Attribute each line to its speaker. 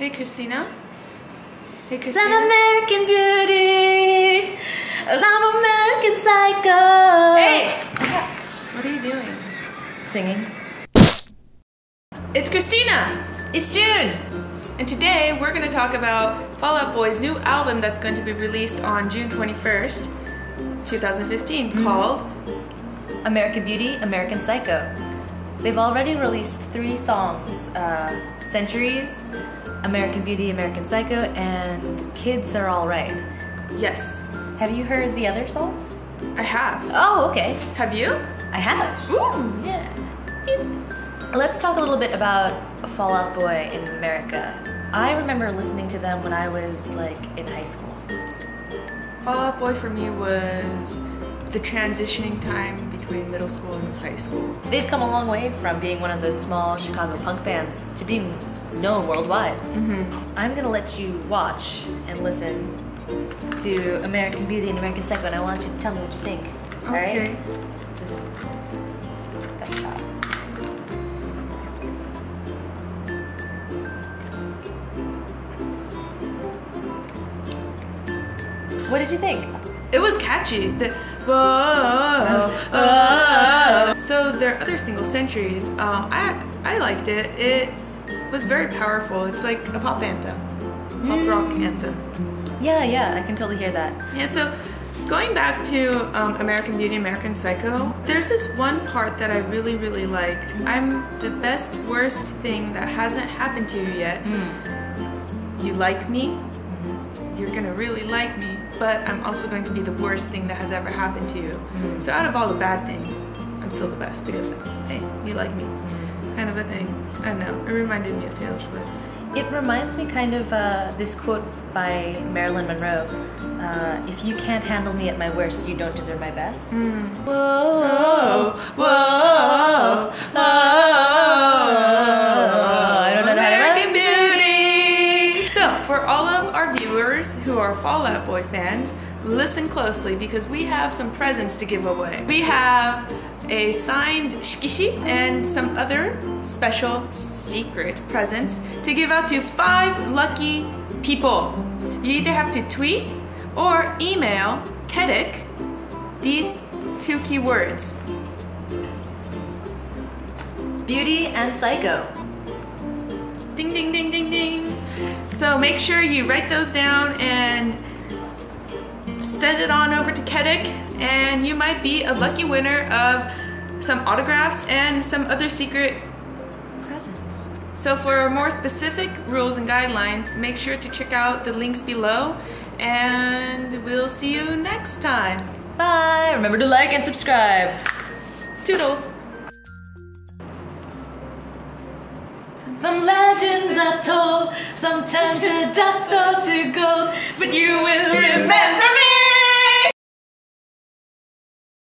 Speaker 1: Hey, Christina. Hey, Christina.
Speaker 2: It's an American Beauty. I'm American Psycho.
Speaker 1: Hey! What are you doing?
Speaker 2: Singing.
Speaker 1: It's Christina!
Speaker 2: It's June.
Speaker 1: And today we're going to talk about Fall Out Boy's new album that's going to be released on June 21st, 2015, called
Speaker 2: American Beauty, American Psycho. They've already released three songs uh, Centuries, American Beauty, American Psycho, and Kids Are Alright.
Speaker 1: Yes.
Speaker 2: Have you heard the other songs?
Speaker 1: I have.
Speaker 2: Oh, okay.
Speaker 1: Have you?
Speaker 2: I have.
Speaker 1: Ooh!
Speaker 2: Yeah. Let's talk a little bit about Fall Out Boy in America. I remember listening to them when I was like in high school.
Speaker 1: Fall Out Boy for me was the transitioning time between middle school and high school.
Speaker 2: They've come a long way from being one of those small Chicago punk bands to being known worldwide. Mm-hmm. I'm gonna let you watch and listen to American Beauty and American Psycho, and I want you to tell me what you think. All right?
Speaker 1: Okay.
Speaker 2: So just got your top. What did you think?
Speaker 1: It was catchy. The whoa, whoa. So their other single, Centuries, um, I I liked it. It was very powerful. It's like a pop anthem, pop rock anthem.
Speaker 2: Yeah, yeah, I can totally hear that.
Speaker 1: Yeah. So going back to um, American Beauty, American Psycho, there's this one part that I really really liked. I'm the best worst thing that hasn't happened to you yet. You like me. You're gonna really like me, but I'm also going to be the worst thing that has ever happened to you. So out of all the bad things, I'm still the best because hey, you like me, kind of a thing. I don't know. It reminded me of Taylor Swift.
Speaker 2: It reminds me kind of uh, this quote by Marilyn Monroe uh, If you can't handle me at my worst, you don't deserve my best. Whoa,
Speaker 1: whoa, whoa,
Speaker 2: I
Speaker 1: viewers who are Fall Out Boy fans, listen closely because we have some presents to give away. We have a signed shikishi and some other special secret presents to give out to five lucky people. You either have to tweet or email Qetic these two keywords.
Speaker 2: Beauty and Psycho.
Speaker 1: Ding, ding. So make sure you write those down and send it on over to Qetic, and you might be a lucky winner of some autographs and some other secret presents. So for more specific rules and guidelines, make sure to check out the links below, and we'll see you next time.
Speaker 2: Bye. Remember to like and subscribe.
Speaker 1: Toodles!
Speaker 2: Some legends are told, some turn to dust or to gold, but you will.